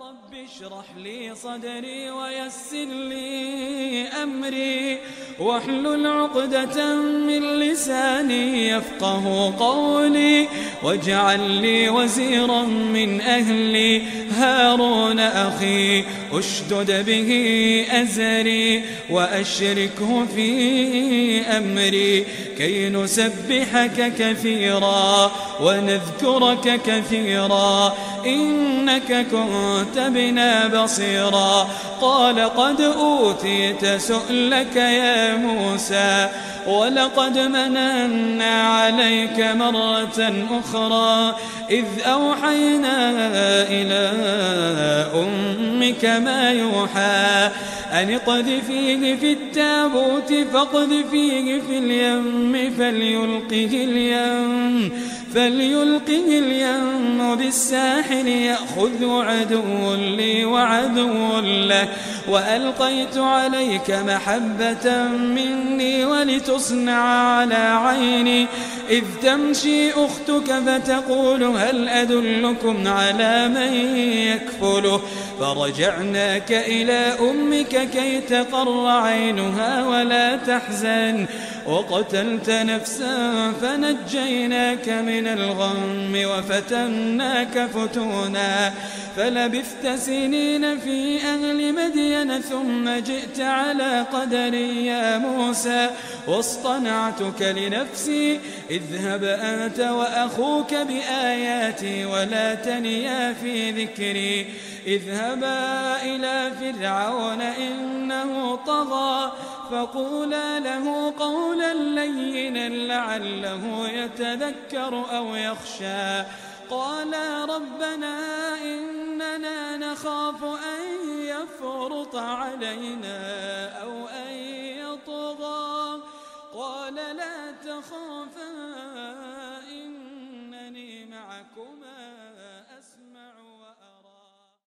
رب اشرح لي صدري ويسر لي أمري واحلل عقدة من لساني يفقه قولي واجعل لي وزيرا من أهلي. هارون أخي أشدد به أزري وأشركه في أمري. كي نسبحك كثيرا ونذكرك كثيرا إنك كنت بنا بصيرا. قال قد أوتيت سؤلك يا موسى ولقد مننا عليك مرة أخرى. إذ أوحينا إلى أمك ما يوحى. أن اقذفيه في التابوت فاقذفيه في اليم فليلقه اليم. فليلقه اليم بالساحل يأخذ عدو لي وعدو له وألقيت عليك محبة مني ولتصنع على عيني. إذ تمشي أختك فتقول هل أدلكم على من يكفله؟ فرجعناك إلى أمك كي تقر عينها ولا تحزن. وقتلت نفسا فنجيناك من الغم وفتناك فتونا فلبثت سنين في أهل مدين ثم جئت على قدري يا موسى واصطنعتك لنفسي اذهب أنت وأخوك بآياتي ولا تنيا في ذكري اذهبا إلى فرعون إنه طغى فقولا له قولا لينا لعله يتذكر أو يخشى. قالا ربنا إننا نخاف أن يفرط علينا أو أن يطغى. قال لا تخافا إنني معكما.